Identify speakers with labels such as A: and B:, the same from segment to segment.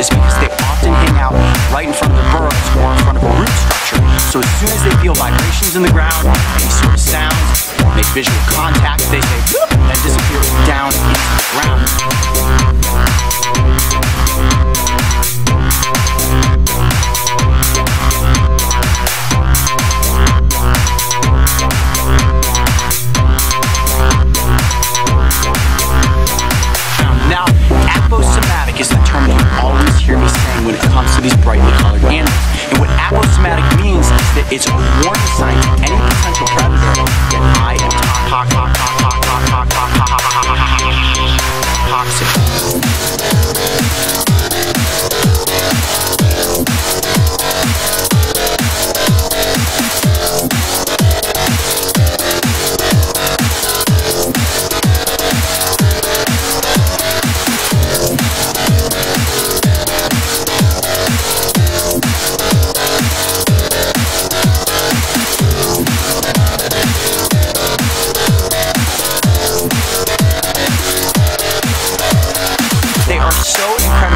A: is because they often hang out right in front of the burrows or in front of a root structure. So as soon as they feel vibrations in the ground, any sort of sounds, make visual contact, they say and disappear down into the ground. Is it's a warning sign to any potential predator that I am to- to- to- to- to- to- to- toxic.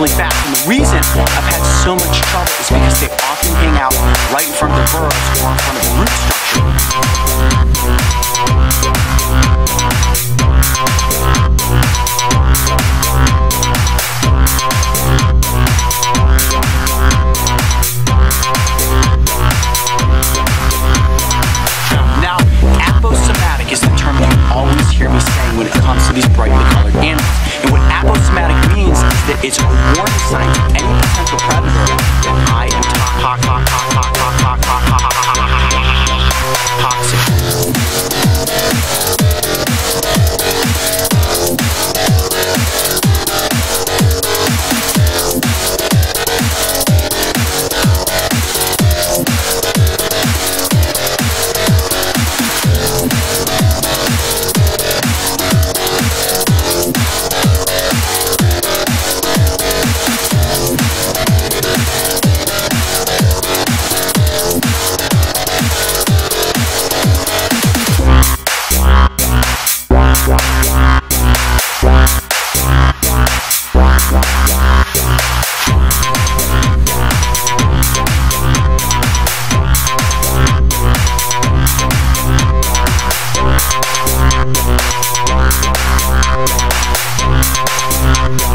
A: Incredibly fast. And the reason I've had so much trouble is because they often hang out right in front of the burrows or in front of the root structure. is a warning sign to any potential predator. I am top, hawk, hawk, hawk, hawk, hawk, hawk, hawk.